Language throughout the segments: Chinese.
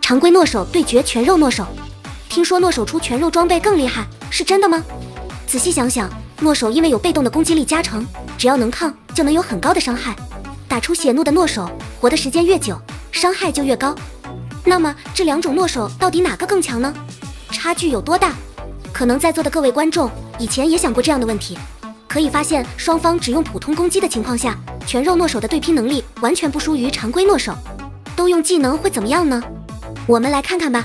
常规诺手对决全肉诺手，听说诺手出全肉装备更厉害，是真的吗？仔细想想，诺手因为有被动的攻击力加成，只要能抗就能有很高的伤害。打出血怒的诺手，活的时间越久，伤害就越高。那么这两种诺手到底哪个更强呢？差距有多大？可能在座的各位观众以前也想过这样的问题。可以发现，双方只用普通攻击的情况下，全肉诺手的对拼能力完全不输于常规诺手。都用技能会怎么样呢？我们来看看吧。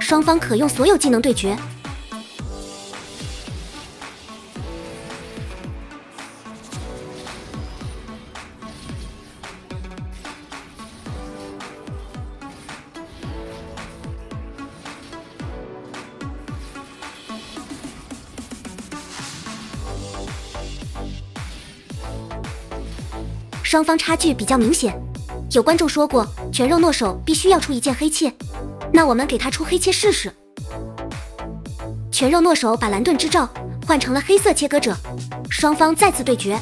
双方可用所有技能对决。双方差距比较明显，有观众说过全肉诺手必须要出一件黑切，那我们给他出黑切试试。全肉诺手把蓝盾之罩换成了黑色切割者，双方再次对决。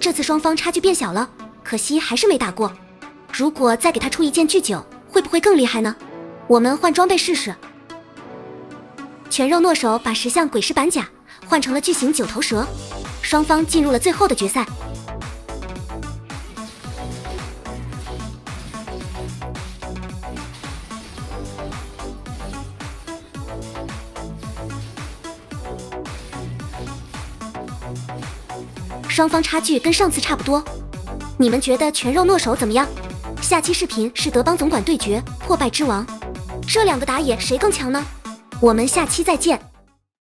这次双方差距变小了，可惜还是没打过。如果再给他出一件巨九，会不会更厉害呢？我们换装备试试。全肉诺手把石像鬼石板甲换成了巨型九头蛇，双方进入了最后的决赛。双方差距跟上次差不多，你们觉得全肉诺手怎么样？下期视频是德邦总管对决破败之王，这两个打野谁更强呢？我们下期再见。